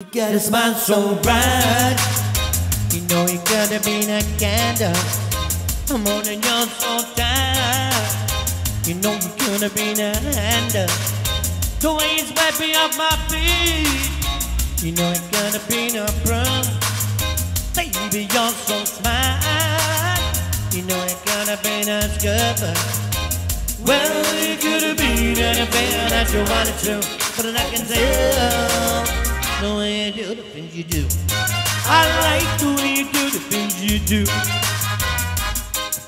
You got a smile so bright. You know you gotta be a candle. I'm and you're so tight You know you gotta be a handle. The way it's wiping off my feet. You know you gotta be a prom. Baby, you're so smart. You know you gotta be a scupper. Well, you could have been anything that you wanted to, but I can tell the way you do the things you do. I like the way you do the things you do.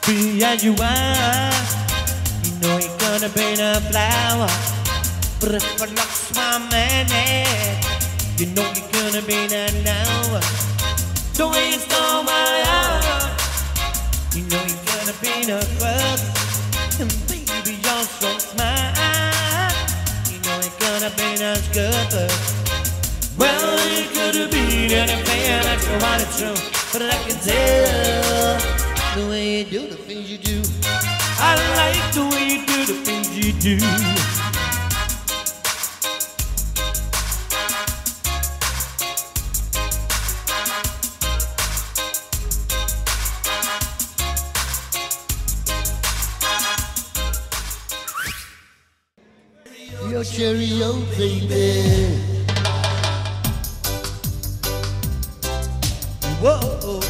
Be as you are. You know you're gonna be a flower, but if I lost my man, you know you're gonna be that now. The way you stole my heart, you know you're gonna be a grub. And baby, you're so smart. You know you're gonna be a scupper. Well, you could have been anything that you wanted to, but I can tell the way you do the things you do. I like the way you do the things you do. Your Cheerio, baby. Whoa.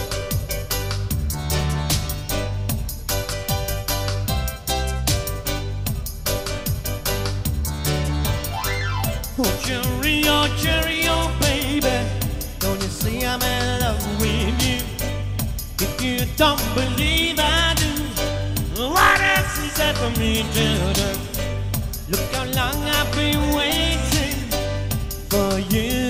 Oh, Cheerio, oh, baby. Don't you see I'm in love with you? If you don't believe I do, what else is there for me to do? Look how long I've been waiting for you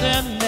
waiting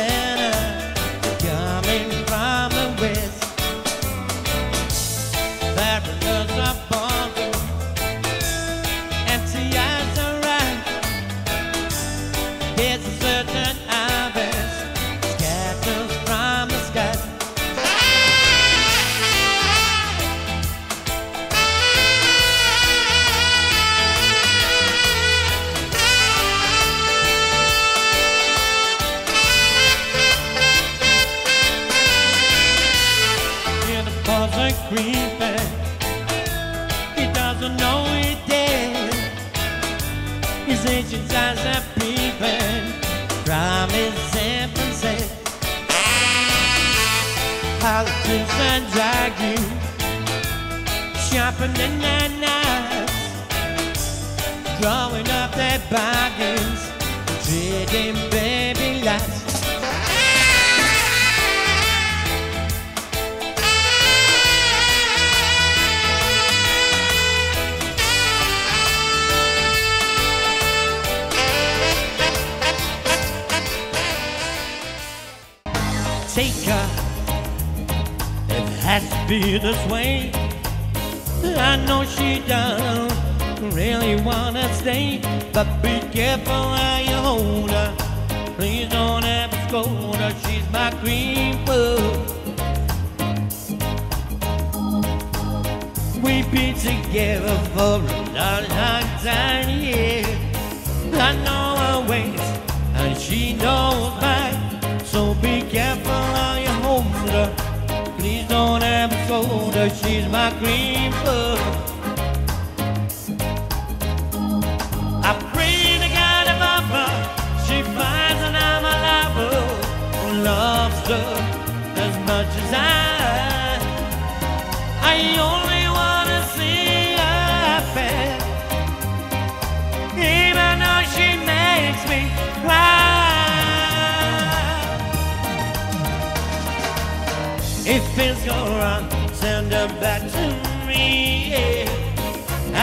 sharpening their knives, drawing up their bargains, trading baby lives. take her. It has to be this way. I know she don't really wanna stay, but be careful how you hold her. Please don't ever scold her. She's my queen. We've been together for a long, long time, yeah. I know her ways, and she knows mine. Her. She's my green bug. I pray to God above her. She finds that I'm a lover who loves her as much as I. I only wanna see her happy, even though she makes me cry. If things go wrong, send her back to me. Yeah.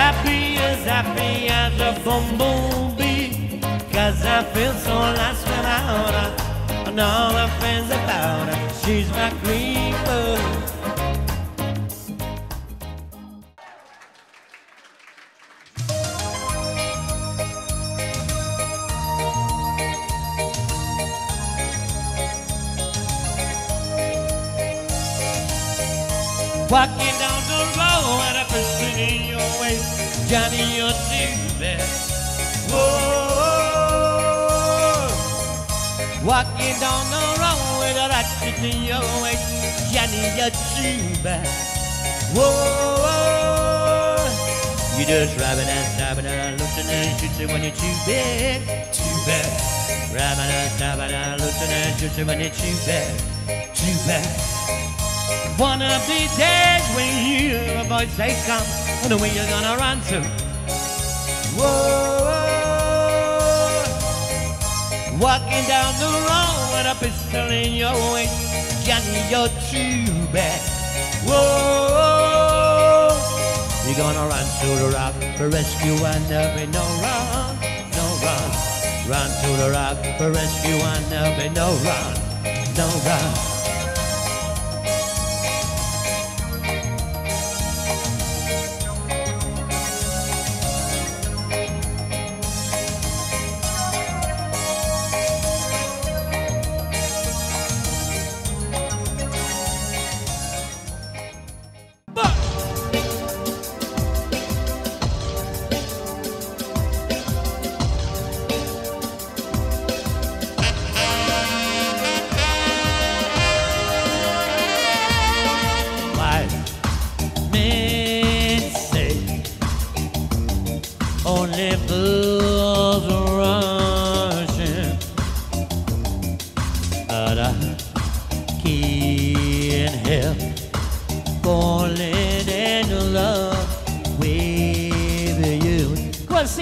Happy as happy as a bumblebee. Cause I feel so lost without her. And all my friends about her. She's my green Walking down the road and a person in your way. Johnny, you're too bad. Whoa. Walking down the road with a ratchet in your way. Johnny, you're too bad. Whoa. You just robbing and stabbing and looking and shooting when you're too bad. Too bad. Robbing and stabbing and looking and shooting when you're too bad. Too bad. One of these days when you hear a voice say come, and where you gonna run to? Whoa, walking down the road with a pistol in your way, Johnny, you're too bad. Whoa, you're gonna run to the rock for rescue and there'll be no run, no run. Run to the rock for rescue and there'll be no run, no run.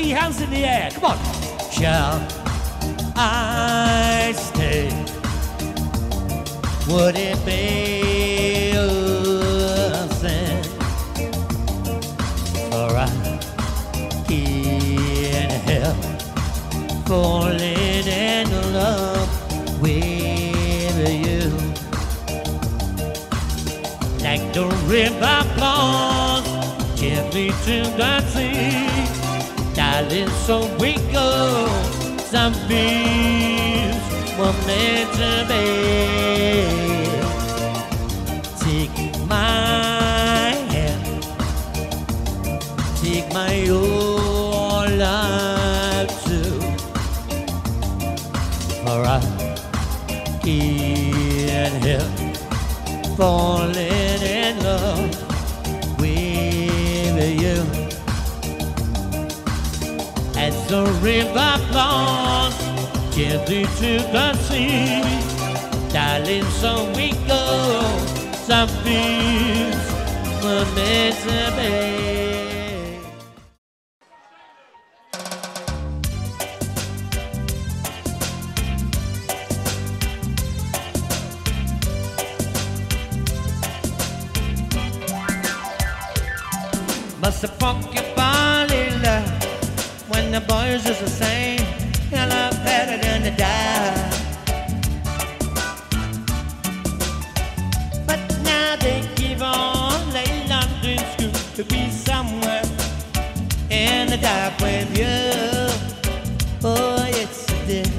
Your hands in the air. Come on. Shall I stay? Would it be a sin for I can't help falling in love with you like the river flows gently to the sea so we some beings were meant to be Take my hand, take my whole life too. For I can't help falling in love the river flows gently to the sea, darling, so we go. Some things were meant to be. The just the same. I love better than to die. But now they give on late London school to be somewhere in the dark with you. Boy, it's a deal.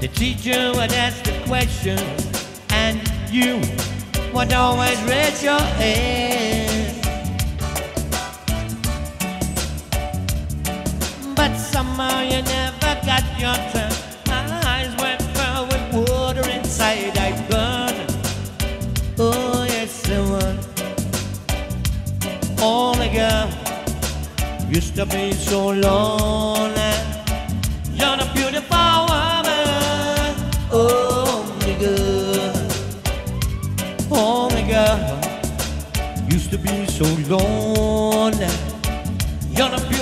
The teacher would ask the question, and you would always raise your hand. somehow you never got your turn. My eyes went filled with water inside I gun. Oh, yes, the one. my girl used to be so lonely. You're a beautiful woman. Oh, my girl. my girl used to be so lonely. You're a beautiful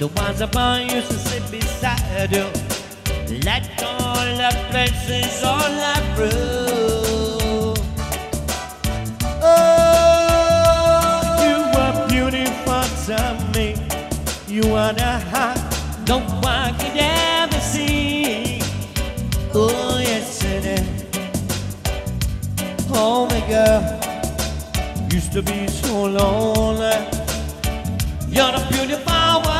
The ones above used to sit beside you. Let all the places all I prove. Oh, you are beautiful to me. You are the heart no one could ever see. Oh, yes, it is. Oh, my girl, used to be so lonely. You're a beautiful woman.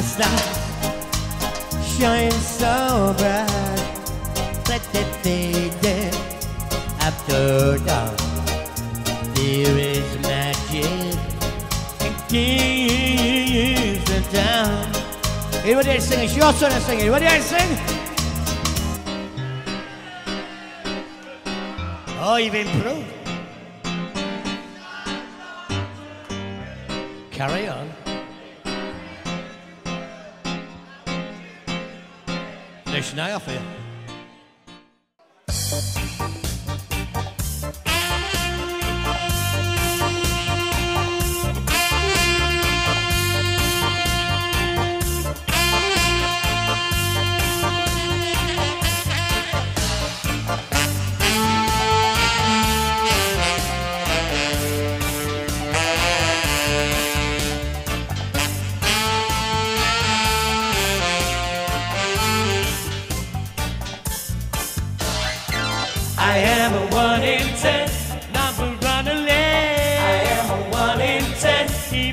The stars shine so bright, but they faded after dark. There is magic in keeps the town. Everybody else sing. It's your turn to sing. Everybody else sing. Oh, you've improved. Carry on. Listen now,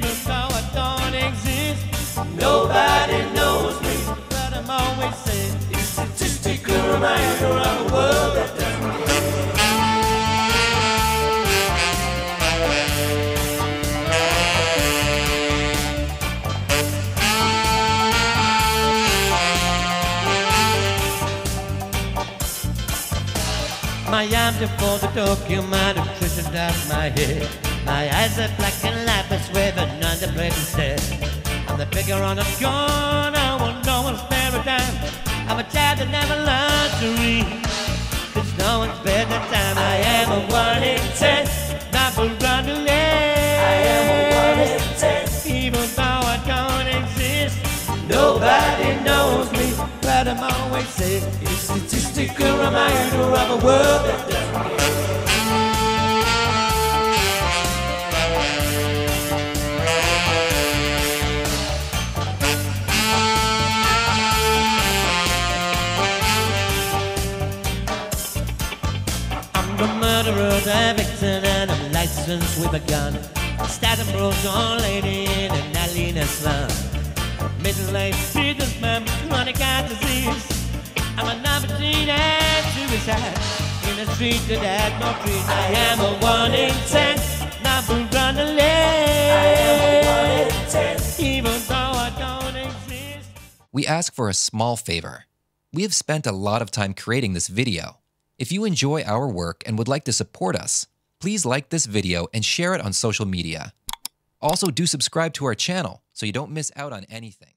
I don't exist. Nobody knows me, but I'm always saying it's statistical reminder of a world that doesn't My arms are for the document nutrition down my head. My eyes are black and lapis with an underplate instead. I'm the figure on the corner when no one's a dime. I'm a child that never learned to read. Cause no one's spent the time. I am a one in ten, not for run away. I am a one in ten, even though I don't exist. Nobody knows me, but I'm always it's statistical reminder of a world that I'm with a gun. Statin bros on lady in an alley in a slum. Middle-aged businessman with chronic eye disease. I'm a novelty and suicide. In the street that had no trees. I am a one in ten, number run away. Even though I don't exist. We ask for a small favor. We have spent a lot of time creating this video. If you enjoy our work and would like to support us, please like this video and share it on social media. Also, do subscribe to our channel so you don't miss out on anything.